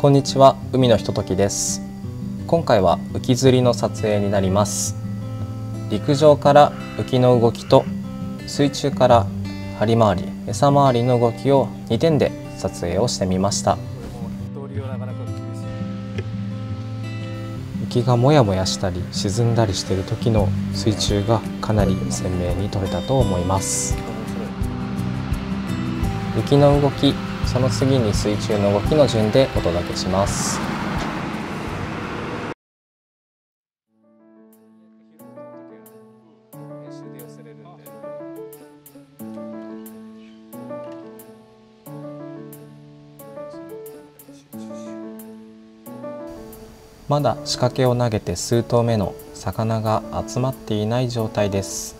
こんにちは海のひとときです。今回は浮き釣りの撮影になります。陸上から浮きの動きと水中から針回り餌回りの動きを2点で撮影をしてみました。浮きがもやもやしたり沈んだりしている時の水中がかなり鮮明に撮れたと思います。浮きの動きその次に水中の動きの順でお届けします。まだ仕掛けを投げて数頭目の魚が集まっていない状態です。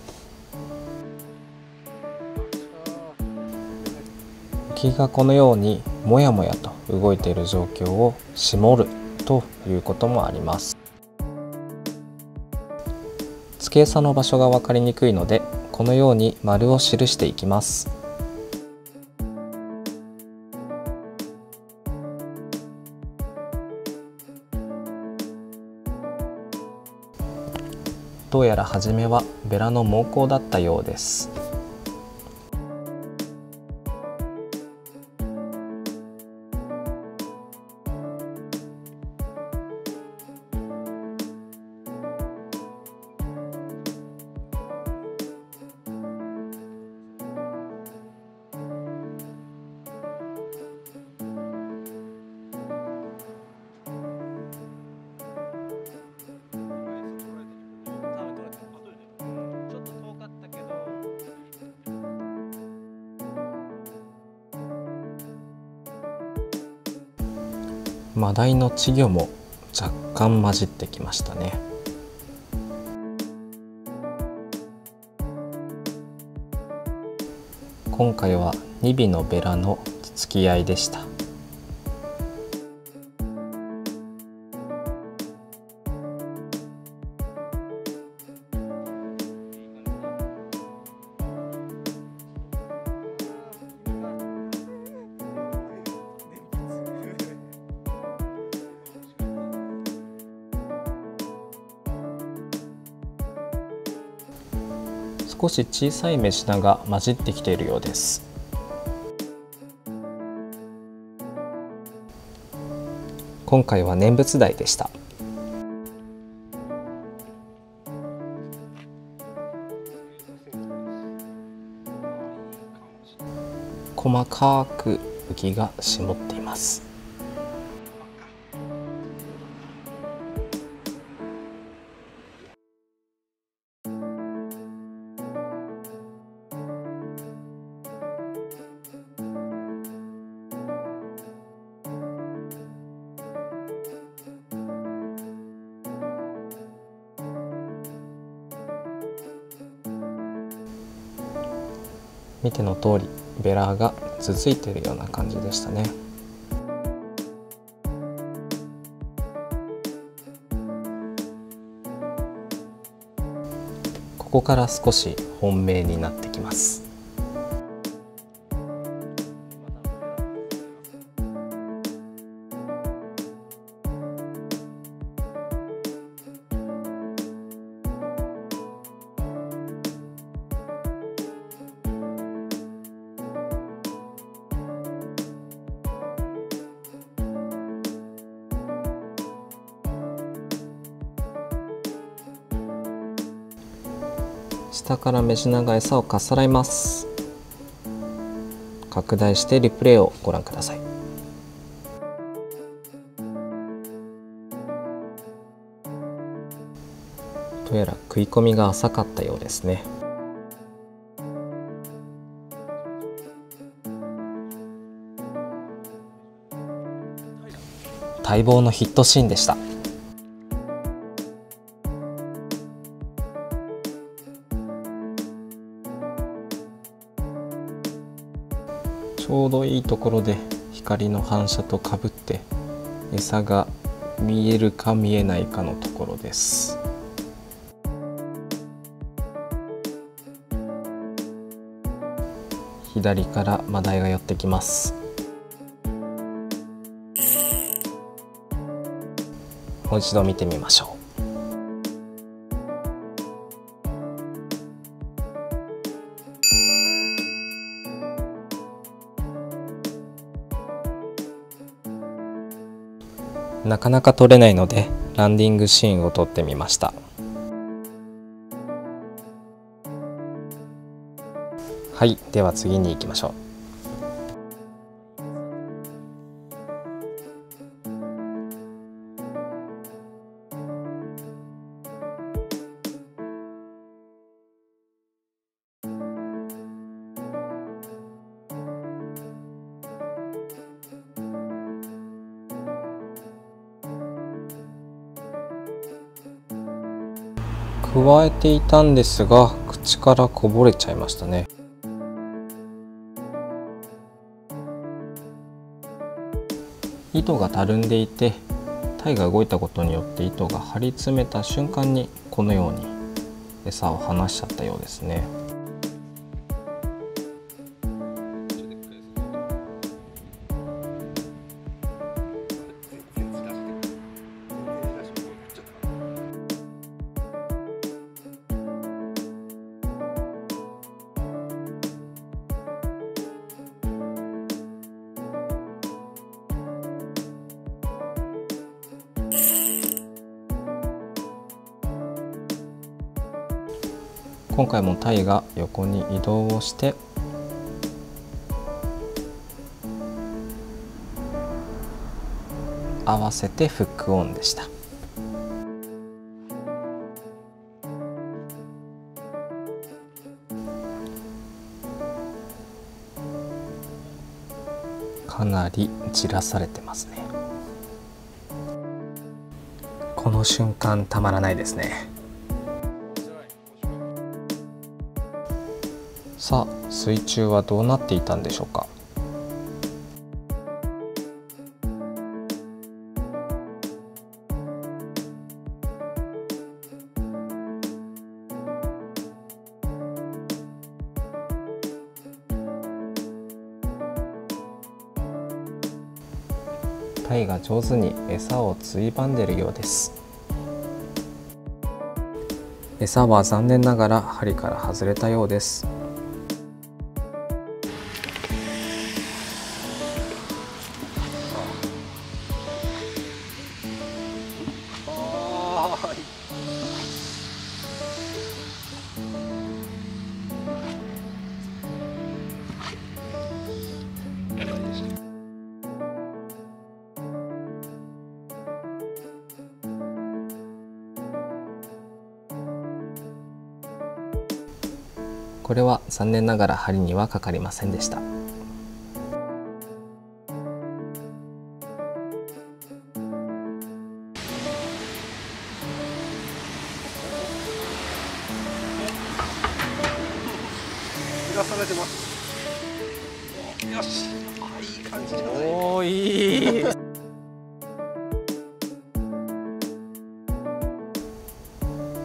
浮きがこのようにもやもやと動いている状況を絞るということもあります。付け餌の場所が分かりにくいのでこのように丸を記していきます。どうやら初めはベラの猛攻だったようです。マダイの稚魚も若干混じってきましたね。今回は2尾のベラの付き合いでした。少し小さいメジナが混じってきているようです。今回は念仏台でした。細かく浮きが絞っています。見ての通りベラが続いているような感じでしたね。ここから少し本命になってきます。下からメジナが餌をかっさらいます。拡大してリプレイをご覧ください。どうやら食い込みが浅かったようですね。待望のヒットシーンでした。いいところで光の反射とかぶって餌が見えるか見えないかのところです。左からマダイが寄ってきます。もう一度見てみましょう。なかなか撮れないのでランディングシーンを撮ってみました。はいでは次に行きましょう。加えていたんですが口からこぼれちゃいましたね。糸がたるんでいてタイが動いたことによって糸が張り詰めた瞬間にこのように餌を離しちゃったようですね。今回もタイが横に移動をして合わせてフックオンでした。かなりじらされてますね。この瞬間たまらないですね。さあ水中はどうなっていたんでしょうか？タイが上手に餌をついばんでるようです。餌は残念ながら針から外れたようです。これは残念ながら針にはかかりませんでした。よし。あいい感じおい。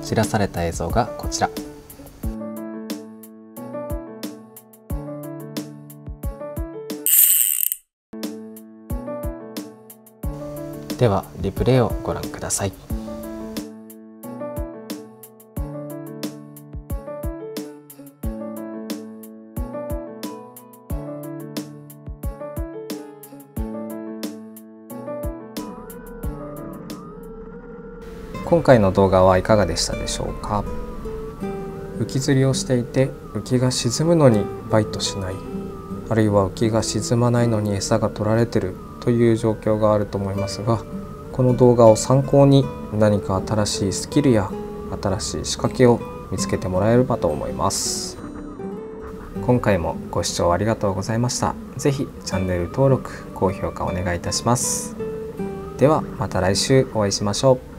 散らされた映像がこちらではリプレイをご覧ください。今回の動画はいかがでしたでしょうか？浮き釣りをしていて浮きが沈むのにバイトしない。あるいは浮きが沈まないのに餌が取られてる。という状況があると思いますがこの動画を参考に何か新しいスキルや新しい仕掛けを見つけてもらえればと思います。今回もご視聴ありがとうございました。是非チャンネル登録高評価お願いいたします。ではまた来週お会いしましょう。